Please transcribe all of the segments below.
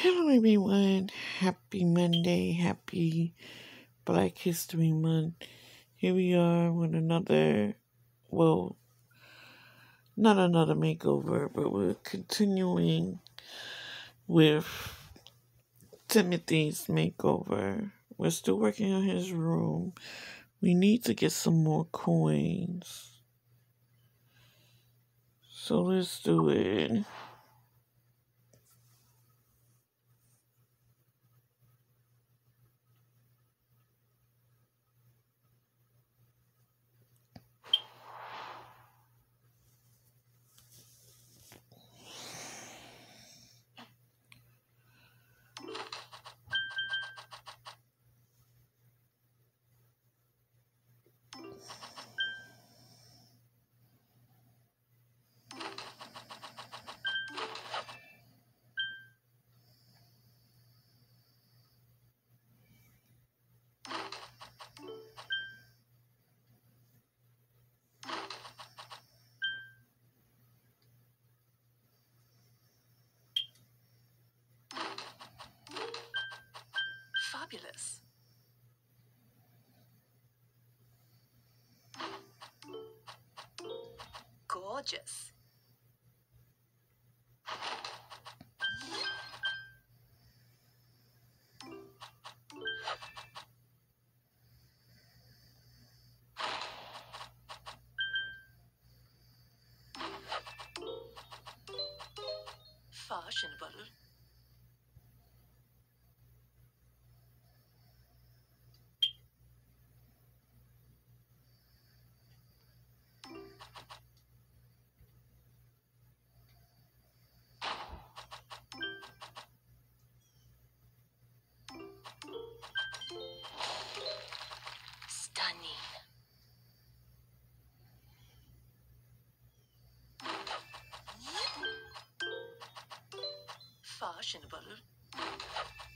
Hello, everyone. Happy Monday. Happy Black History Month. Here we are with another, well, not another makeover, but we're continuing with Timothy's makeover. We're still working on his room. We need to get some more coins. So let's do it. Gorgeous. Fashionable. Fabulous.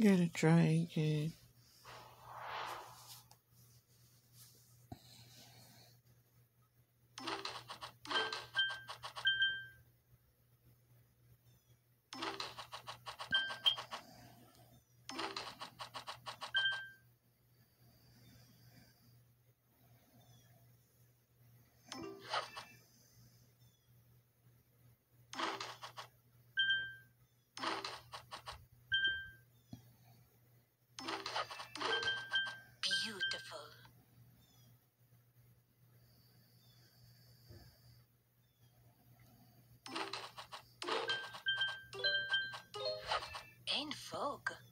Gotta try again. En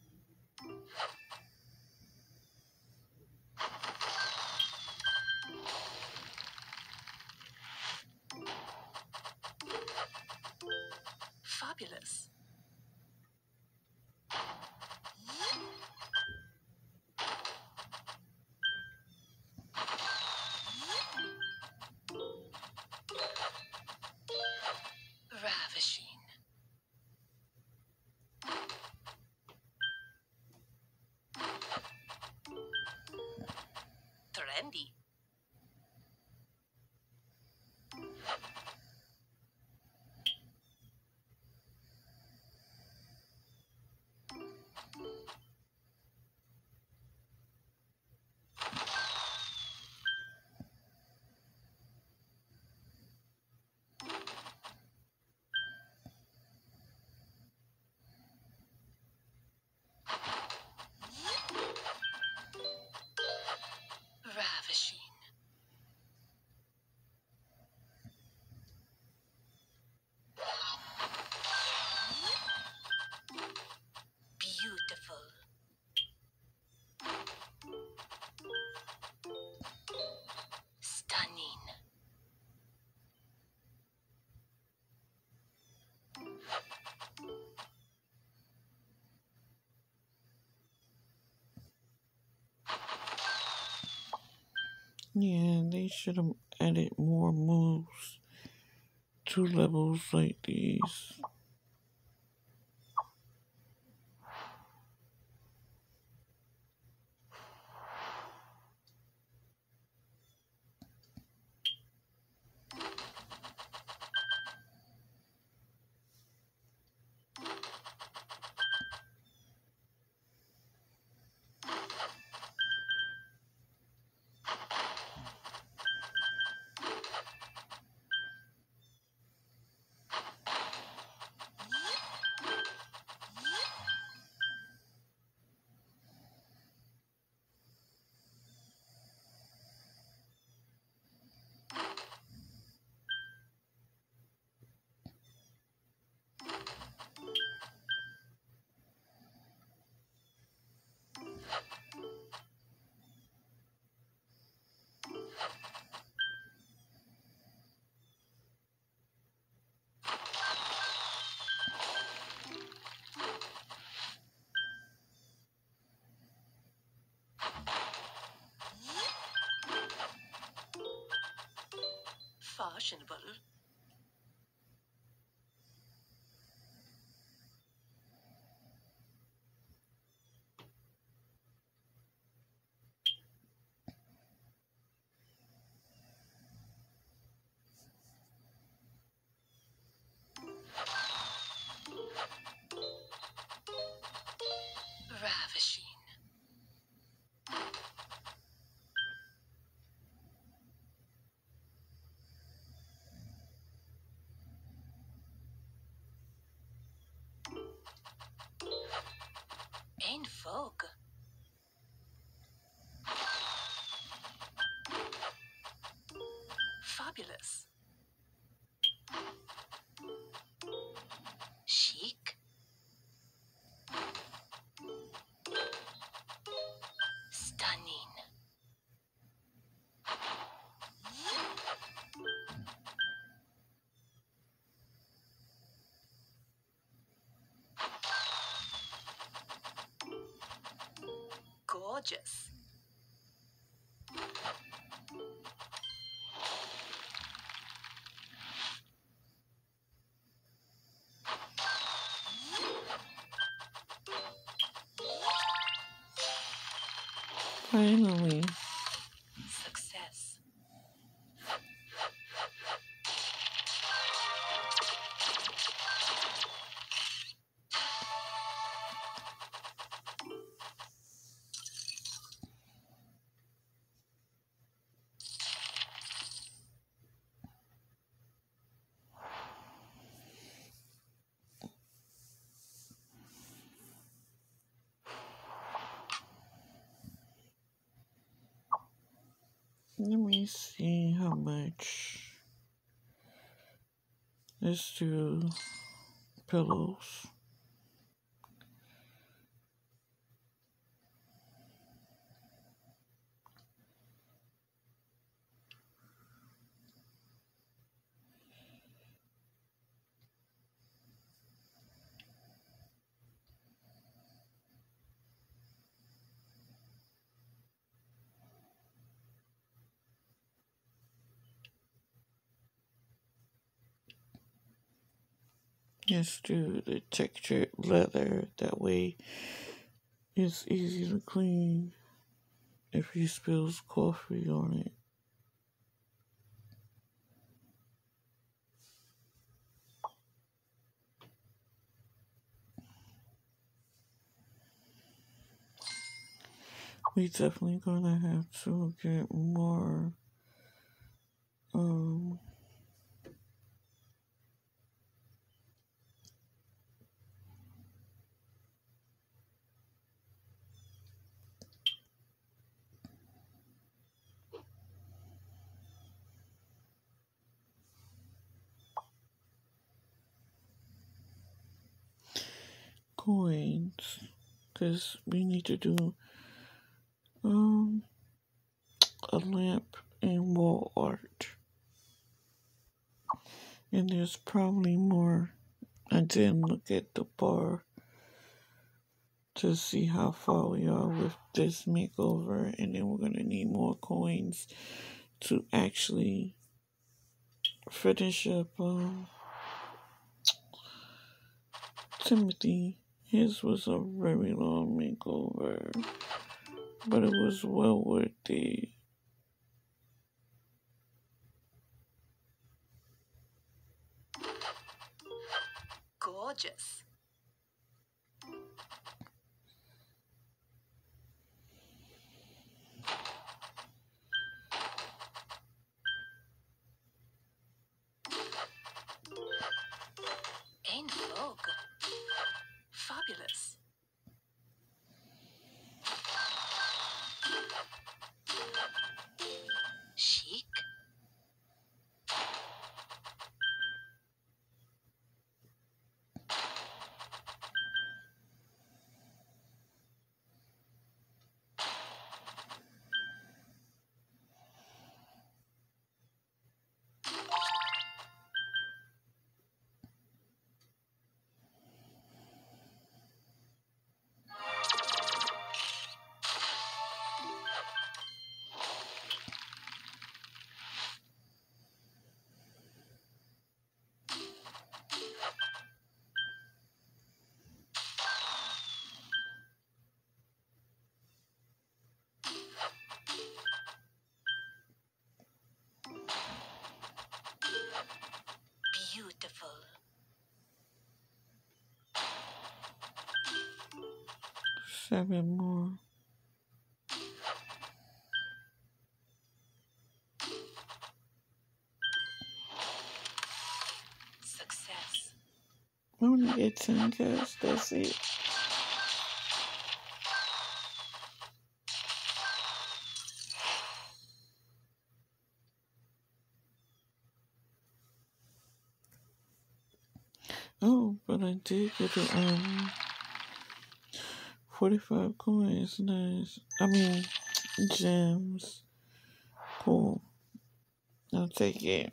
Yeah, they should have added more moves to levels like these. Fashionable. Ravishing. Finally. Let's pillows. Let's do the textured leather. That way it's easy to clean if he spills coffee on it. We definitely gonna have to get more um coins because we need to do um a lamp and wall art. And there's probably more. I didn't look at the bar to see how far we are with this makeover, and then we're gonna need more coins to actually finish up um, Timothy. His was a very long makeover, but it was well worth it. Gorgeous. Seven more. Success. I want to get 10 cash. That's it. Oh, but I did get the um 45 coins. Nice. I mean, gems. Cool. I'll take it.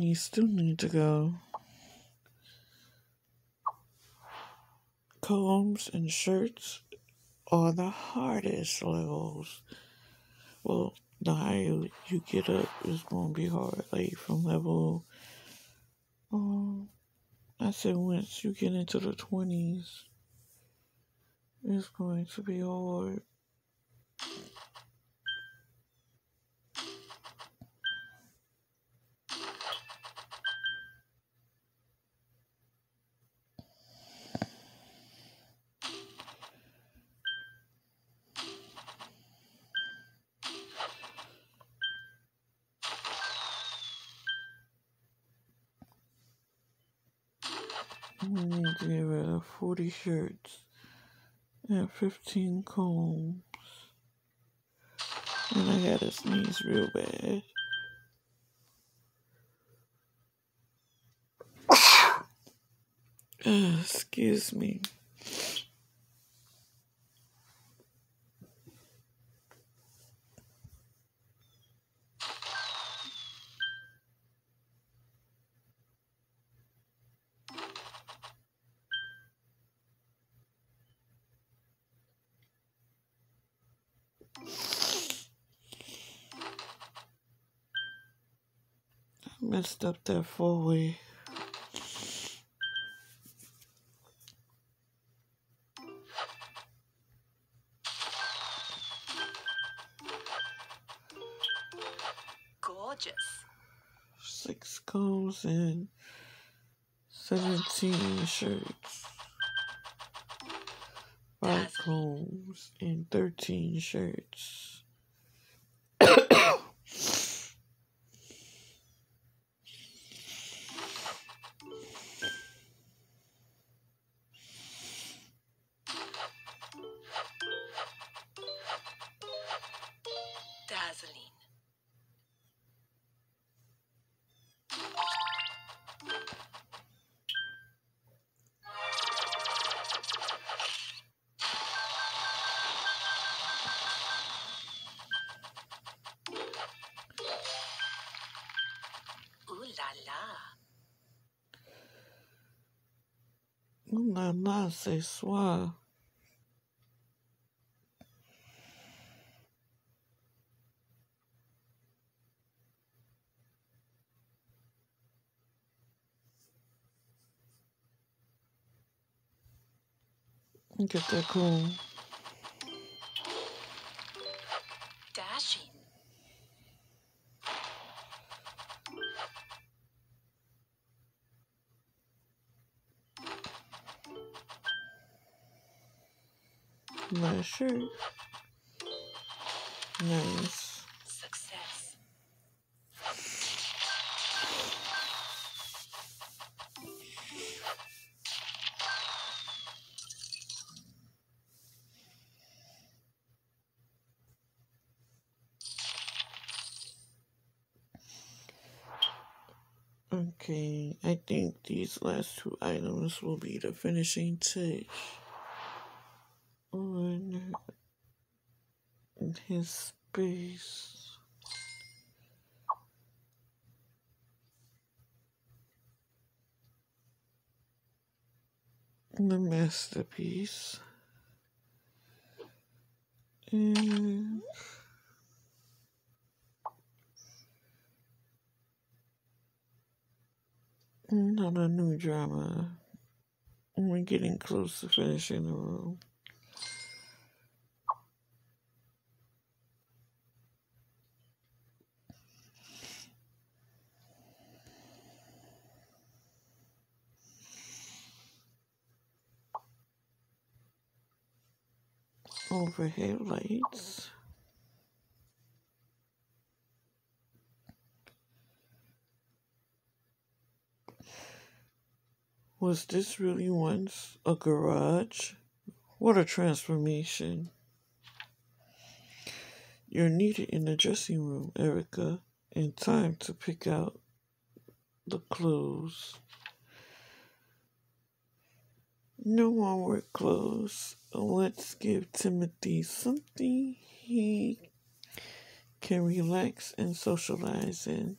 You still need to go. Combs and shirts are the hardest levels. Well, the higher you get up, it's gonna be hard. Like from level, um, I said once you get into the twenties, it's going to be hard. I need to get rid of forty shirts and fifteen combs, and I gotta sneeze real bad. Excuse me. Up that four way. Gorgeous. Six combs and seventeen shirts. Five combs and thirteen shirts. Soir. Get that cool. I think these last two items will be the finishing touch on his space. The masterpiece. And not a new drama. We're getting close to finishing the room. Overhead lights. Was this really once a garage? What a transformation. You're needed in the dressing room, Erica, in time to pick out the clothes. No more work clothes. Let's give Timothy something he can relax and socialize in.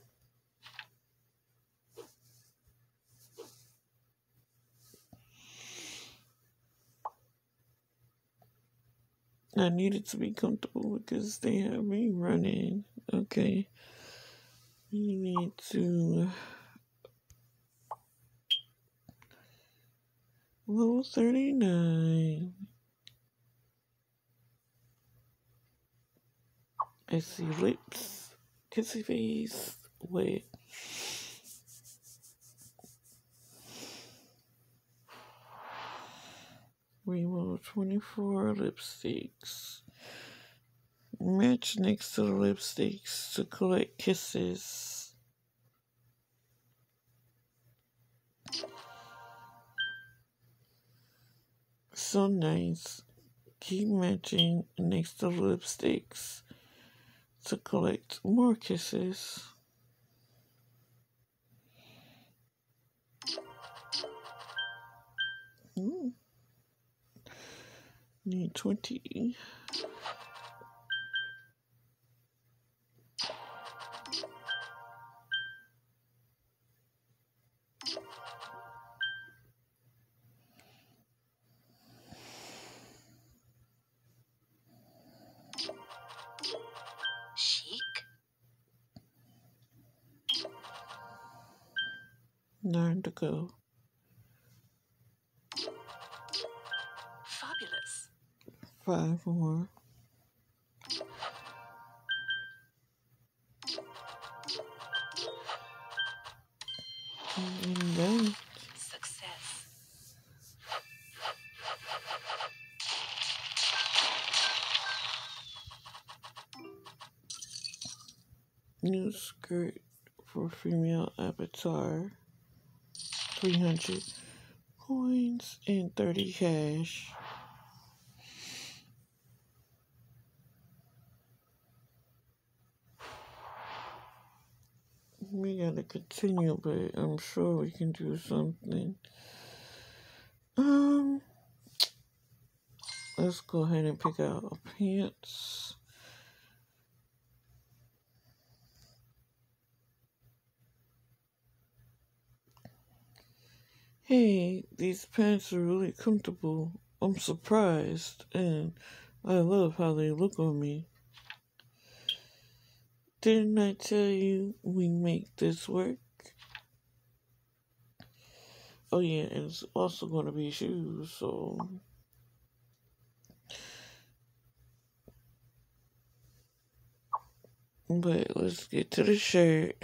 I needed to be comfortable because they have me running. Okay. You need to level 39. I see lips, kissy face. Wait. Remove 24 lipsticks. Match next to the lipsticks to collect kisses. So nice. Keep matching next to the lipsticks to collect more kisses. Ooh. 你出题 Five. And then Success. new skirt for female avatar. 300 coins and 30 cash. Gotta continue, but I'm sure we can do something. Um, let's go ahead and pick out our pants. Hey, these pants are really comfortable. I'm surprised, and I love how they look on me. Didn't I tell you we make this work? Oh yeah, and it's also going to be shoes, so but let's get to the shirt.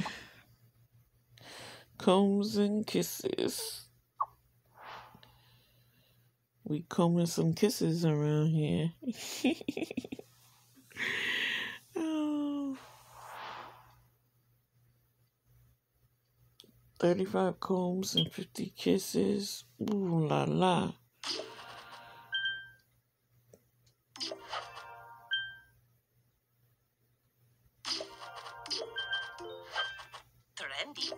Combs and kisses. We combing some kisses around here. 35 combs and 50 kisses. Ooh la la. Trendy.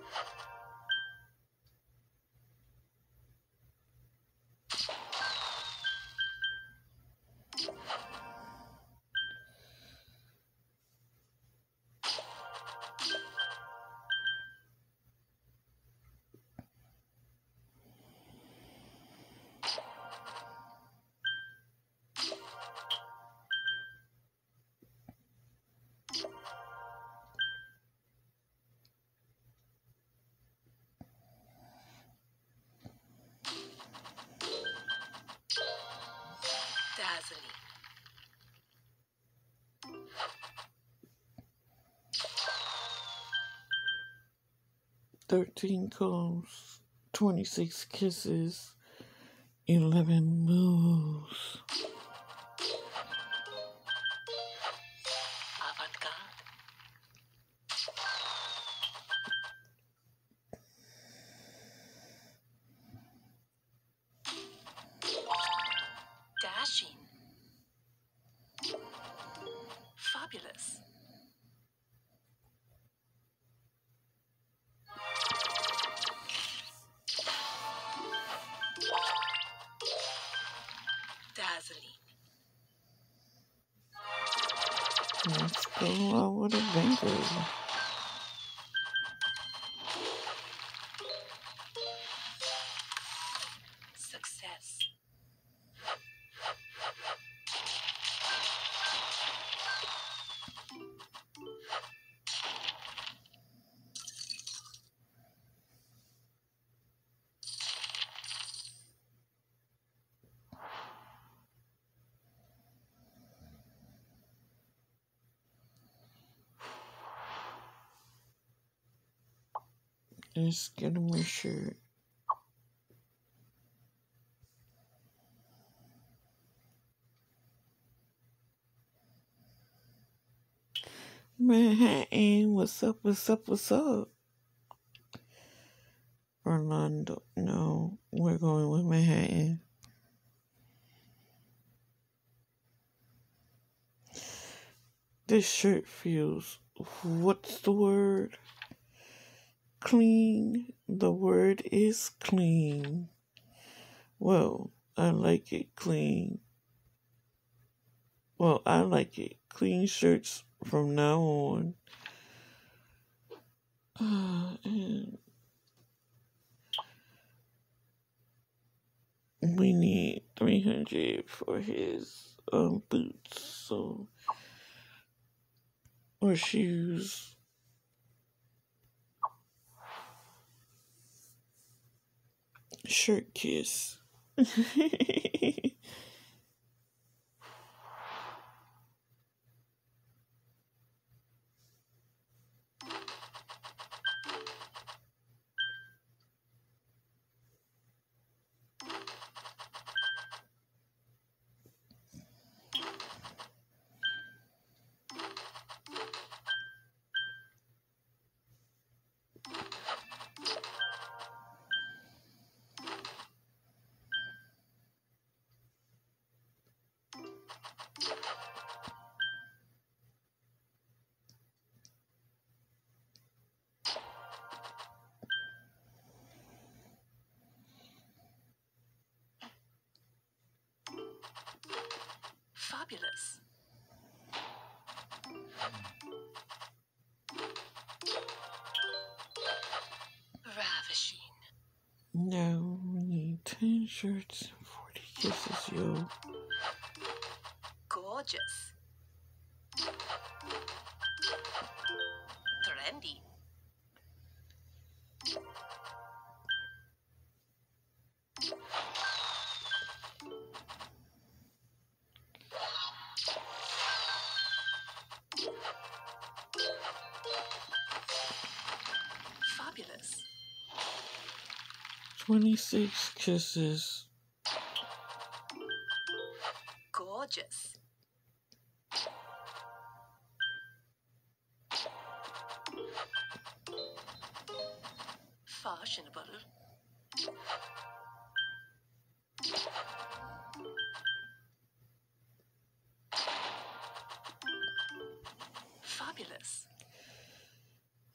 13 combs, 26 kisses, 11 moves. Let's get him a shirt. Manhattan, what's up, what's up, what's up? Orlando, no, we're going with Manhattan. This shirt feels, what's the word? Clean. The word is clean. Well, I like it clean. Well, I like it. Clean shirts from now on. Uh, and we need 300 for his um, boots, so. Or shoes. Shirt kiss. 26 kisses. Gorgeous. Fashionable. Fabulous.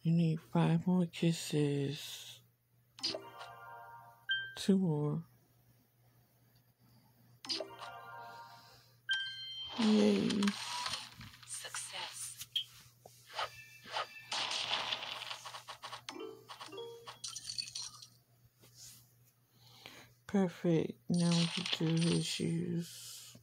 You need five more kisses. Two more. Yay. Perfect. Now we do his shoes.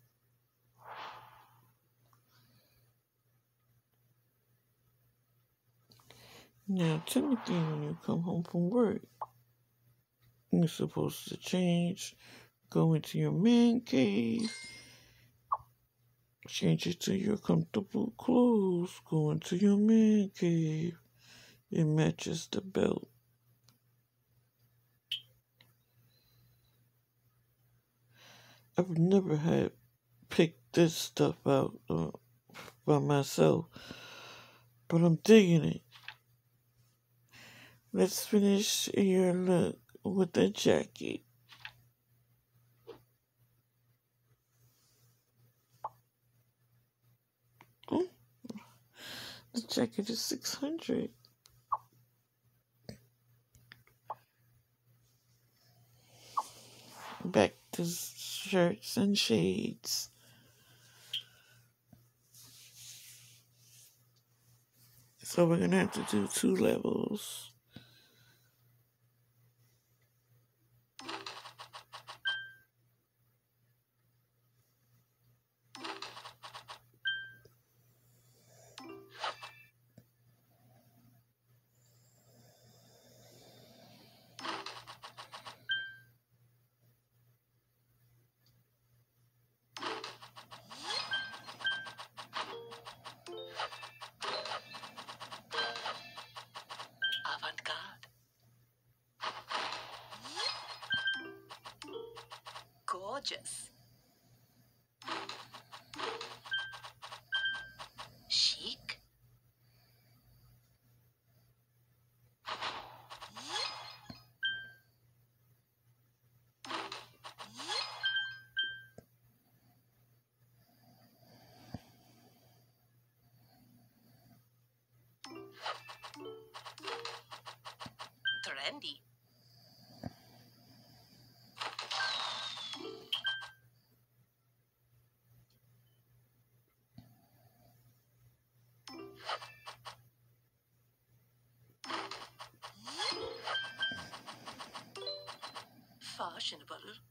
Now, Timothy, when you come home from work, supposed to change, go into your man cave, change it to your comfortable clothes, go into your man cave. It matches the belt. I've never had picked this stuff out uh, by myself, but I'm digging it. Let's finish your look with the jacket. Oh, the jacket is 600. Back to shirts and shades. So we're gonna have to do two levels. Fashionable. Dazzling.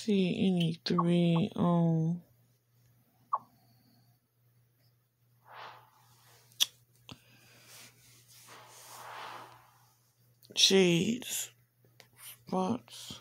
See any three um shades spots.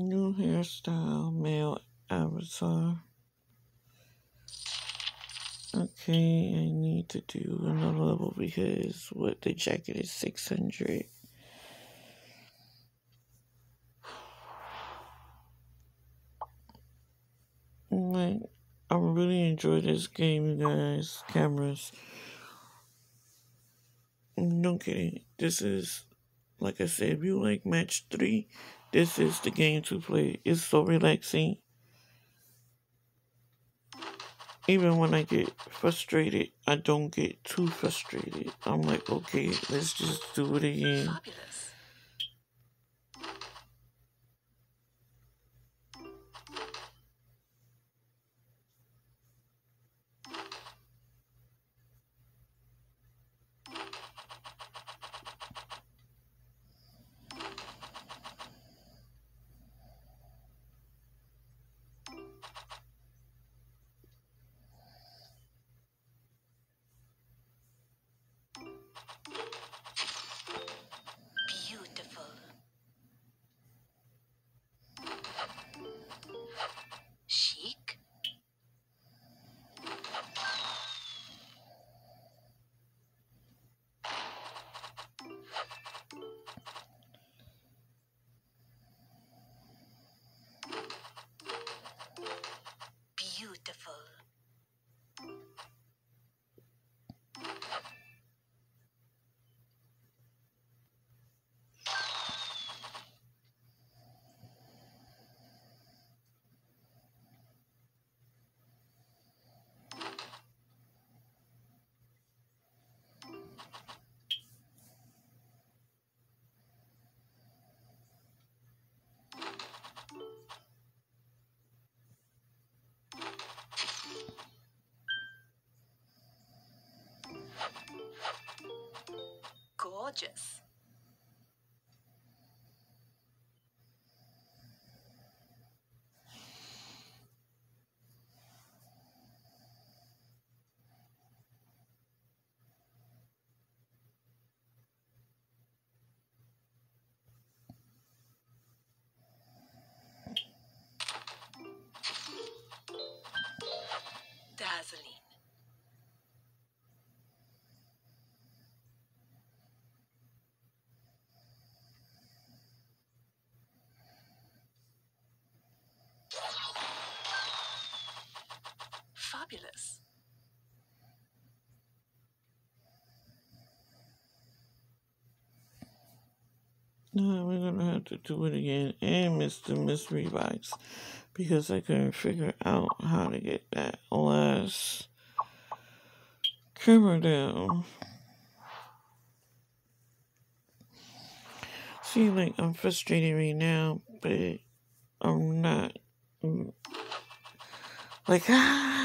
New hairstyle, male avatar. Okay, I need to do another level because what the jacket is 600. Like, I really enjoy this game, you guys. Cameras. No kidding. This is, like I said, if you like match three, this is the game to play. It's so relaxing. Even when I get frustrated, I don't get too frustrated. I'm like, okay, let's just do it again. Fabulous. Gorgeous. Now we're gonna have to do it again and miss the mystery box because I couldn't figure out how to get that last camera down. See, like I'm frustrated right now, but I'm not. Mm, Like ah,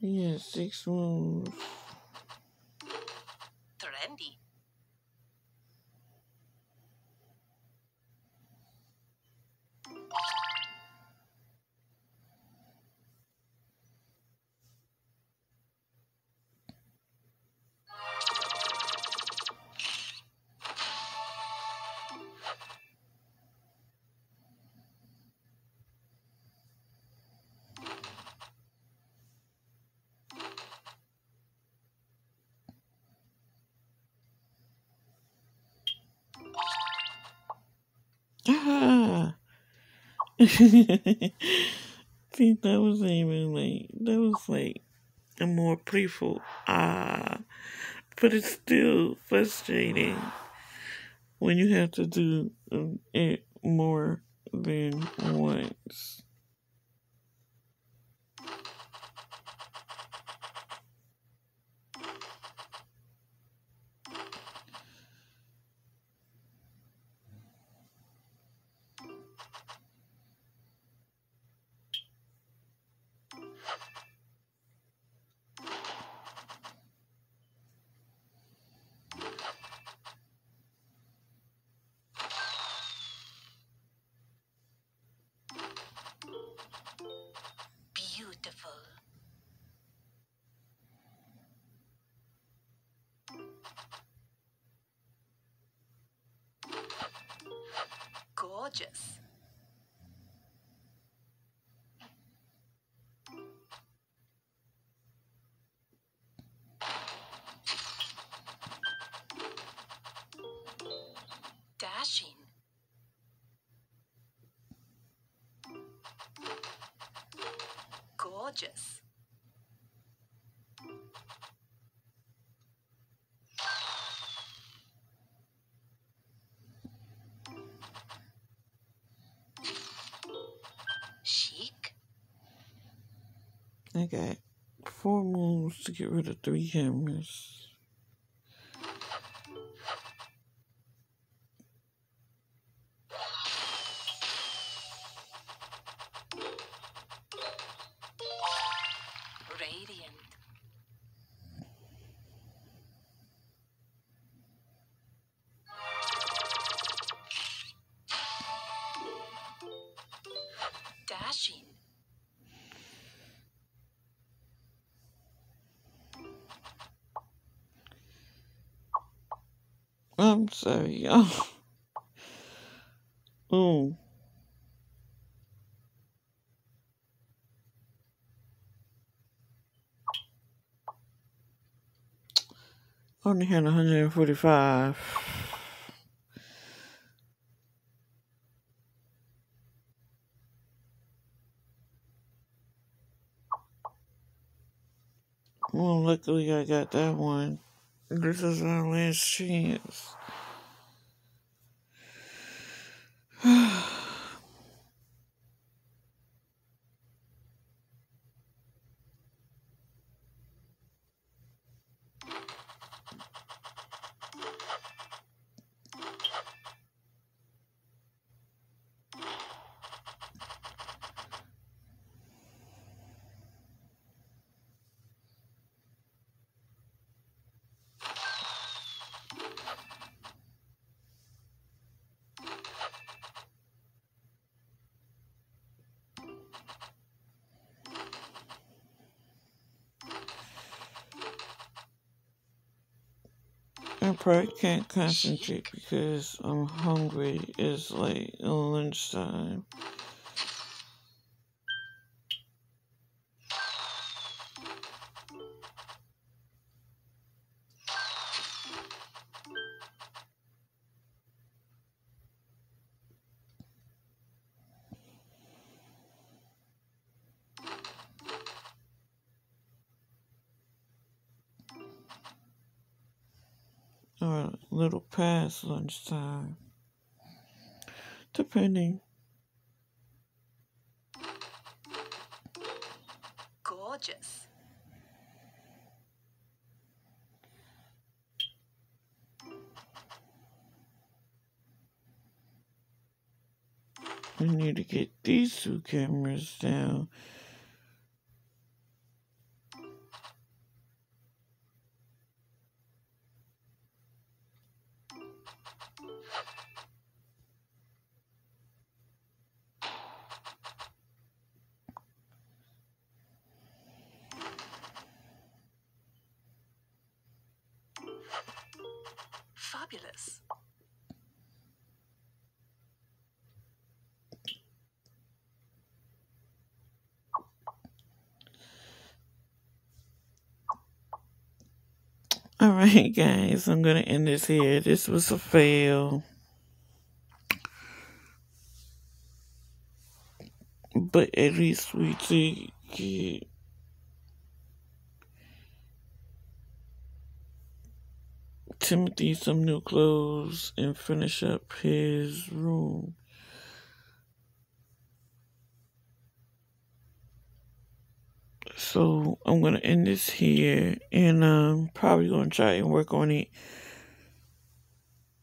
Yeah, six moves. See, that wasn't even like, that was like a more playful ah. But it's still frustrating when you have to do um, it more than once. I got four moves to get rid of three cameras. Only had 145. Well, luckily I got that one. This is our last chance. I probably can't concentrate because I'm hungry. It's like lunchtime. Past lunchtime. Depending. Gorgeous. We need to get these two cameras down. Right, guys, I'm gonna end this here. This was a fail. But at least we did get Timothy some new clothes and finish up his room. So I'm gonna end this here and I'm probably gonna try and work on it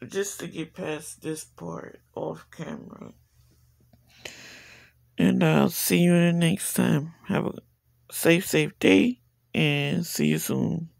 just to get past this part off camera. And I'll see you in the next time. Have a safe, safe day and see you soon.